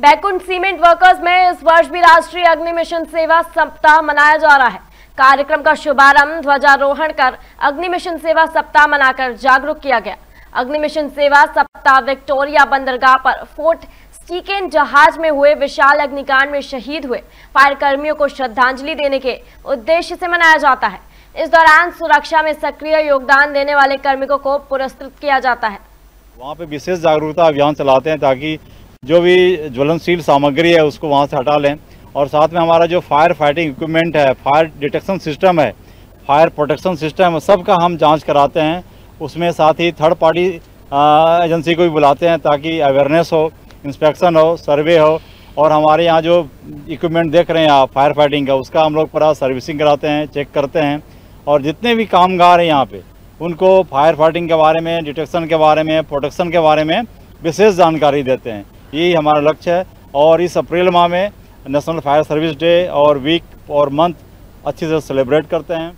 Baikunth cement workers में इस वर्ष भी राष्ट्रीय अग्नि मिशन सेवा सप्ताह मनाया जा रहा है। कार्यक्रम का शुभारंभ ध्वजारोहण कर अग्नि मिशन सेवा सप्ताह मनाकर जागरूक किया गया। अग्नि मिशन सेवा सप्ताह विक्टोरिया बंदरगाह पर फोर्ट स्टीकेन जहाज़ में हुए विशाल अग्निकांड में शहीद हुए। फायर कर्मियों को श्रद्धांजलि देने के उद्देश्य से मनाया जाता है। इस दौरान सुरक्षा में सक्रिय योगदान देने वाले कार्मिकों को पुरस्कृत किया जाता है। वहाँ पे विशेष जागरूकता अभियान चलाते हैं ताकि जो भी ज्वलनशील सामग्री है, उसको वहाँ से हटा लें। और साथ में हमारा जो फायर फाइटिंग इक्विपमेंट है फायर डिटेक्शन सिस्टम है फायर प्रोटेक्शन सिस्टम है सब का हम जाँच कराते हैं। उसमें साथ ही थर्ड पार्टी एजेंसी को भी बुलाते हैं ताकि अवेयरनेस हो इंस्पेक्शन हो सर्वे हो। और हमारे यहाँ जो इक्विपमेंट देख रहे हैं आप फायर फाइटिंग का, उसका हम लोग पूरा सर्विसिंग कराते हैं चेक करते हैं। और जितने भी कामगार हैं यहाँ पे, उनको फायर फाइटिंग के बारे में डिटेक्शन के बारे में प्रोटेक्शन के बारे में विशेष जानकारी देते हैं। यही हमारा लक्ष्य है। और इस अप्रैल माह में नेशनल फायर सर्विस डे और वीक और मंथ अच्छे से सेलिब्रेट करते हैं।